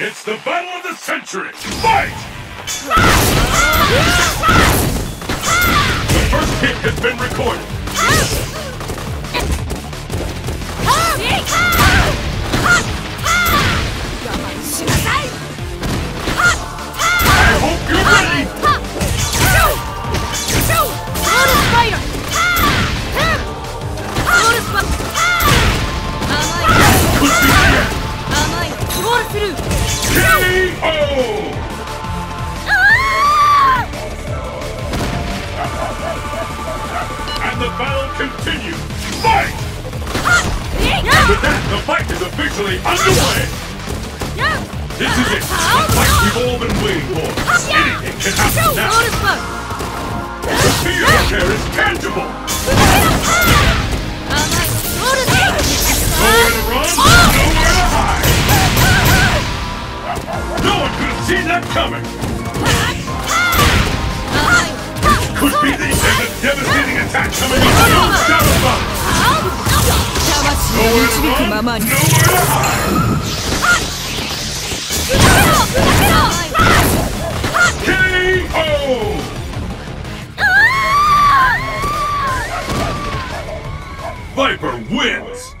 It's the battle of the century! Fight! The first hit has been recorded. I hope you're ready! The end. KO! Ah! And the battle continues! Fight! Ah! With that, the fight is officially underway! Ah! This is it! The fight we've all been waiting for! Anything can happen now! The fear out there is tangible! Seen that coming! Could be the end of devastating attack coming in! No doubt about it! Nowhere to run, nowhere to hide! KO! Viper wins!